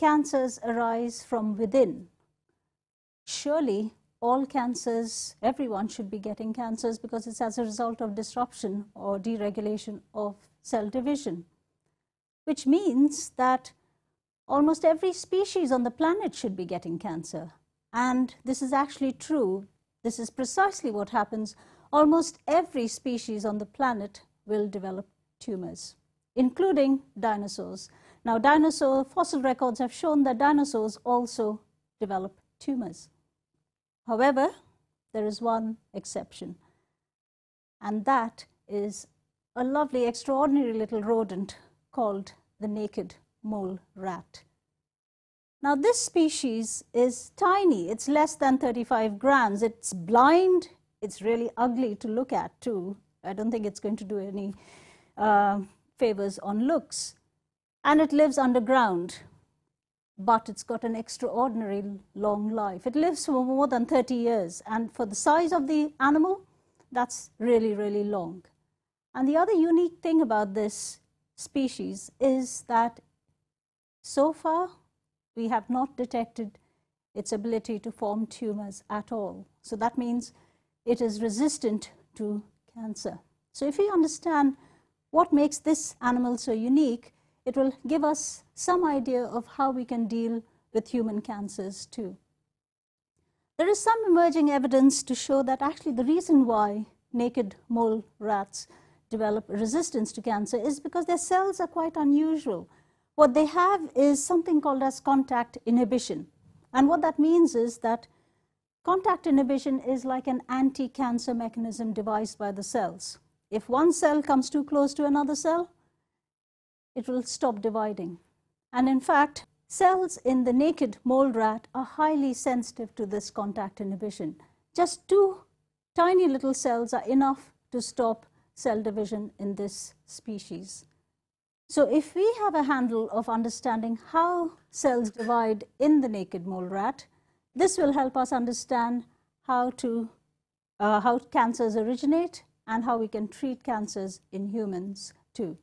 cancers arise from within, surely all cancers, everyone should be getting cancers because it's as a result of disruption or deregulation of cell division, which means that almost every species on the planet should be getting cancer. And this is actually true. This is precisely what happens. Almost every species on the planet will develop tumors, including dinosaurs. Now, dinosaur fossil records have shown that dinosaurs also develop tumors. However, there is one exception, and that is a lovely, extraordinary little rodent called the naked mole rat. Now, this species is tiny. It's less than 35 grams. It's blind. It's really ugly to look at, too. I don't think it's going to do any uh, favors on looks. And it lives underground, but it's got an extraordinary long life. It lives for more than 30 years, and for the size of the animal, that's really, really long. And the other unique thing about this species is that so far we have not detected its ability to form tumors at all. So that means it is resistant to cancer. So if we understand what makes this animal so unique, it will give us some idea of how we can deal with human cancers too. There is some emerging evidence to show that actually the reason why naked mole rats develop resistance to cancer is because their cells are quite unusual. What they have is something called as contact inhibition. And what that means is that contact inhibition is like an anti-cancer mechanism devised by the cells. If one cell comes too close to another cell, it will stop dividing. And in fact, cells in the naked mole rat are highly sensitive to this contact inhibition. Just two tiny little cells are enough to stop cell division in this species. So if we have a handle of understanding how cells divide in the naked mole rat, this will help us understand how to uh, how cancers originate and how we can treat cancers in humans too.